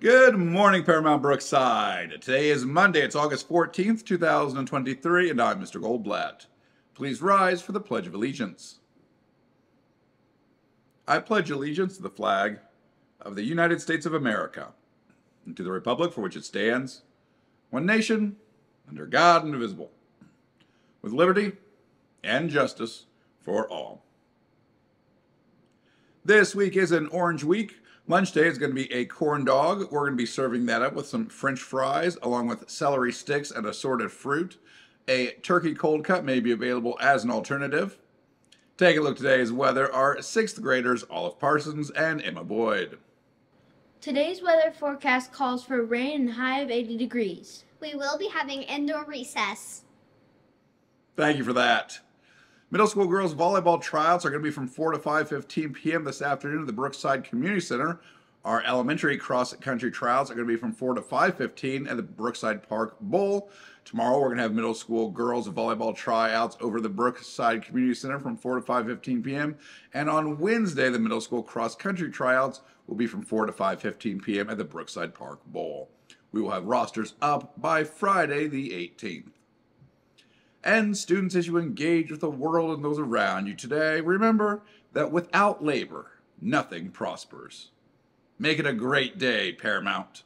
Good morning, Paramount Brookside. Today is Monday. It's August 14th, 2023, and I'm Mr. Goldblatt. Please rise for the Pledge of Allegiance. I pledge allegiance to the flag of the United States of America and to the Republic for which it stands, one nation, under God, indivisible, with liberty and justice for all. This week is an orange week. Lunch day is going to be a corn dog. We're going to be serving that up with some french fries along with celery sticks and assorted fruit. A turkey cold cut may be available as an alternative. Take a look today's weather are sixth graders Olive Parsons and Emma Boyd. Today's weather forecast calls for rain and high of 80 degrees. We will be having indoor recess. Thank you for that. Middle school girls volleyball tryouts are going to be from 4 to 5:15 p.m. this afternoon at the Brookside Community Center. Our elementary cross country tryouts are going to be from 4 to 5:15 at the Brookside Park Bowl. Tomorrow we're going to have middle school girls volleyball tryouts over the Brookside Community Center from 4 to 5:15 p.m. And on Wednesday the middle school cross country tryouts will be from 4 to 5:15 p.m. at the Brookside Park Bowl. We will have rosters up by Friday the 18th and students as you engage with the world and those around you today, remember that without labor, nothing prospers. Make it a great day, Paramount.